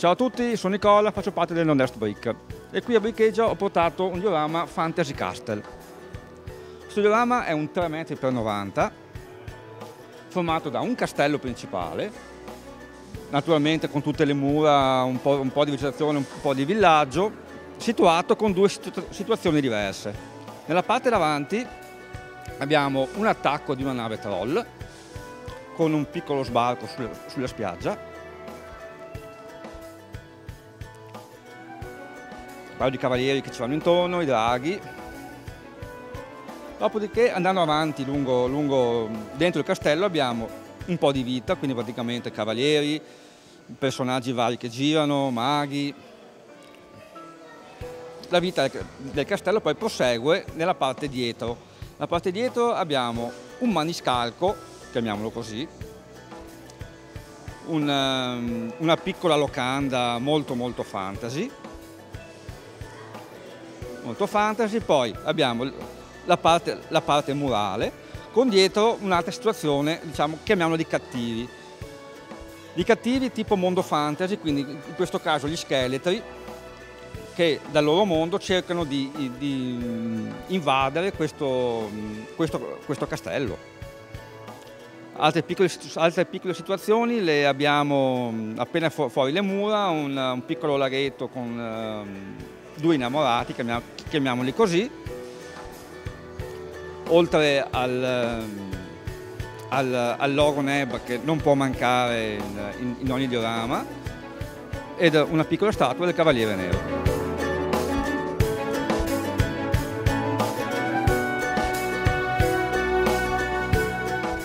Ciao a tutti, sono Nicola, faccio parte del Non-Est Brick e qui a Brickeggio ho portato un diorama Fantasy Castle. Questo diorama è un 3 metri x 90 formato da un castello principale, naturalmente con tutte le mura, un po', un po di vegetazione, un po' di villaggio, situato con due situ situazioni diverse. Nella parte davanti abbiamo un attacco di una nave troll con un piccolo sbarco sulla, sulla spiaggia paio di cavalieri che ci vanno intorno, i draghi. Dopodiché andando avanti lungo, lungo, dentro il castello abbiamo un po' di vita, quindi praticamente cavalieri, personaggi vari che girano, maghi. La vita del castello poi prosegue nella parte dietro. Nella parte dietro abbiamo un maniscalco, chiamiamolo così, un, um, una piccola locanda molto molto fantasy, molto fantasy, poi abbiamo la parte, la parte murale, con dietro un'altra situazione, diciamo, chiamiamola di cattivi. Di cattivi tipo mondo fantasy, quindi in questo caso gli scheletri, che dal loro mondo cercano di, di invadere questo, questo, questo castello. Altre piccole, altre piccole, situazioni le abbiamo appena fuori le mura, un, un piccolo laghetto con um, due innamorati, chiamiamoli così, oltre al, al, al loro neb che non può mancare in, in ogni diorama, ed una piccola statua del Cavaliere Nero.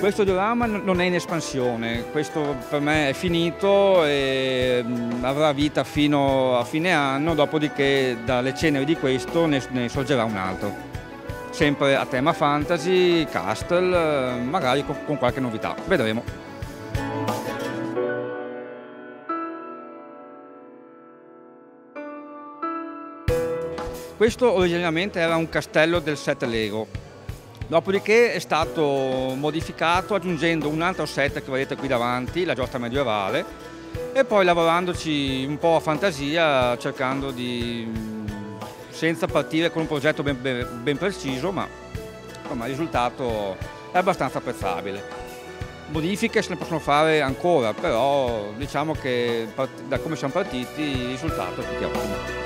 Questo diorama non è in espansione, questo per me è finito e avrà vita fino a fine anno, dopodiché dalle ceneri di questo ne, ne sorgerà un altro. Sempre a tema fantasy, castle, magari con, con qualche novità, vedremo. Questo originariamente era un castello del set Lego, Dopodiché è stato modificato aggiungendo un altro set che vedete qui davanti, la giostra medievale, e poi lavorandoci un po' a fantasia, cercando di, senza partire con un progetto ben, ben, ben preciso, ma insomma, il risultato è abbastanza apprezzabile. Modifiche se ne possono fare ancora, però diciamo che da come siamo partiti il risultato è più ottimo.